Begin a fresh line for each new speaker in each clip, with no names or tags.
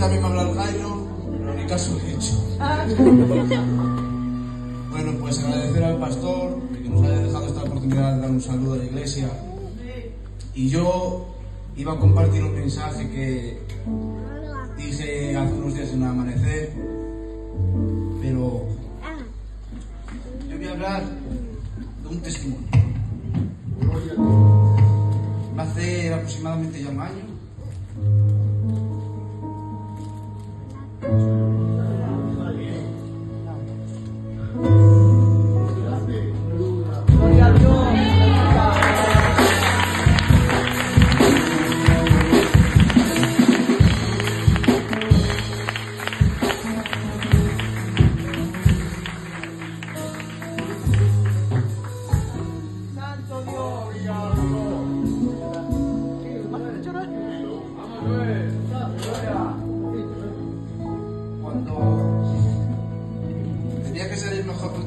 también me habla el Jairo, pero ni caso he hecho. Bueno, pues agradecer al pastor que nos haya dejado esta oportunidad de dar un saludo a la iglesia. Y yo iba a compartir un mensaje que dije hace unos días en el amanecer, pero yo voy a hablar de un testimonio. Hace aproximadamente ya un año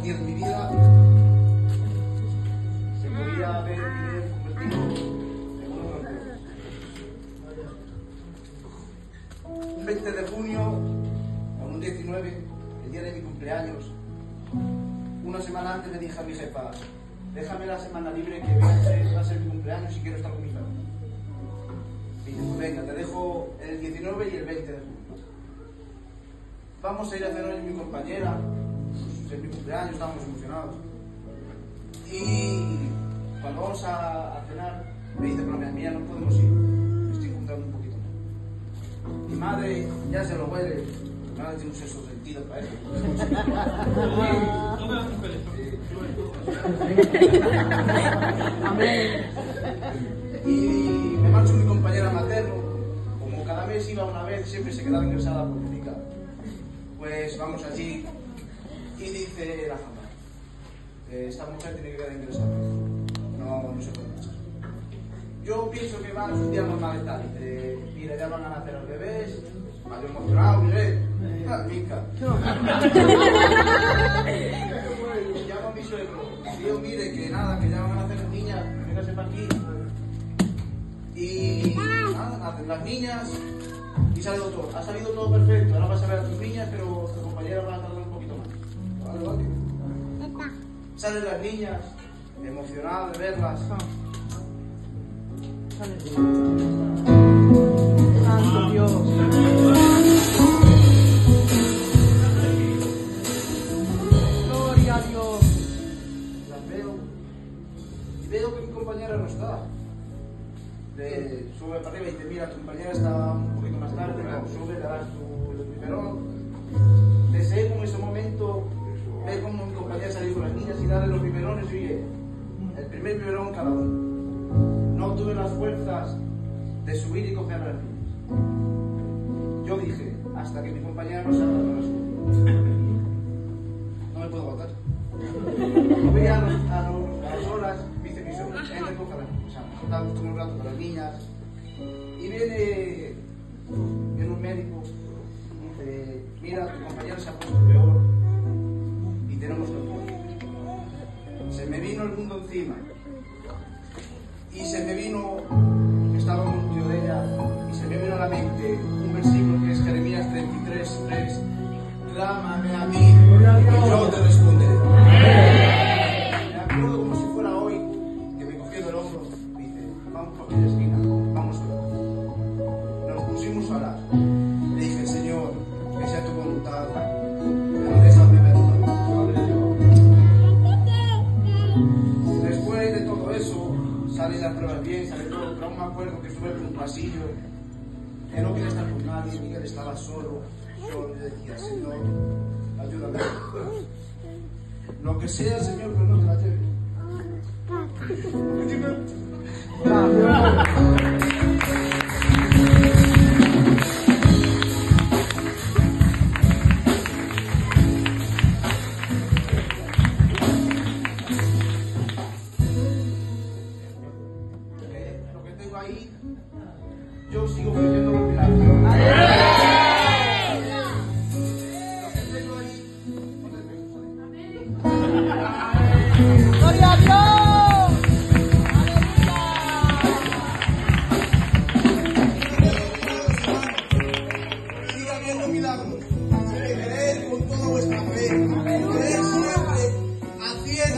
día mi vida, se podía vida convertido en peores. Un 20 de junio, o un 19, el día de mi cumpleaños, una semana antes le dije a mi jefa, déjame la semana libre que voy a ser, va a ser mi cumpleaños y quiero estar con mi familia. Y pues venga, te dejo el 19 y el 20 de junio. Vamos a ir a cenar con mi compañera, cumpleaños, estamos emocionados. Y cuando vamos a, a cenar, me dice, pero mira, no podemos ir, me estoy juntando un poquito más. Mi madre ya se lo huele, mi madre tiene un sexo sentido para eso. Y me marcho mi compañera materno, como cada mes iba una vez, siempre se quedaba ingresada por médica. Pues vamos allí y dice la jamba, "Eh, esta mujer tiene que quedar ingresada. No, no se puede marchar. Yo pienso que van sus días normales tal. Dice, mira, ya van a nacer los bebés, más emocionado, mire, ah, mica. Llamo a mi suegro, tío, mire, que nada, que ya van a nacer las niñas, véngase para aquí. Y nada, nacen las niñas y sale todo. Ha salido todo perfecto. Ahora vas a ver a tus niñas, pero tu compañera va a tardar vale. Salen las niñas, emocionadas de verlas.
Santo Dios. Gloria Dios.
Las veo veo que mi compañera no está. Sube para arriba y te mira, tu compañera está un poquito más tarde, sube, le das tu el biberón. Deseo en ese momento ver cómo mi compañera salió con las niñas y darle los biberones y oye, el primer biberón cada uno. No tuve las fuerzas de subir y coger las niñas. Yo dije, hasta que mi compañera no salga no las. No me puedo aguantar. Voy a, a, las horas, me dice mi suegro, "Ven, recoge a las niñas". O sea, todo un rato con las niñas. Y viene, viene un médico, dice, mira, tu compañera se ha puesto peor vino el mundo encima. Y se me vino, estaba muy orgullo de ella, y se me vino a la mente un versículo que es Jeremías 33, 3. Clámame a mí y yo te responderé. Pruebas bien, acuerdo que estuve por un pasillo, que no quería estar con nadie, Miguel estaba solo, yo le decía, Señor, ayúdame. Lo que sea, Señor, pero no te la lleves.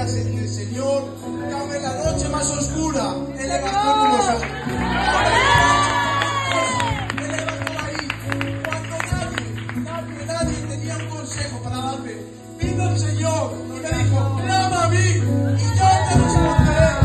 Gloria, Señor.
Señor, dame la noche más oscura. Él levantó los Él ahí. Cuando nadie, nadie, tenía un consejo para darme. Vino el Señor y me dijo, clama a mí y yo te responderé.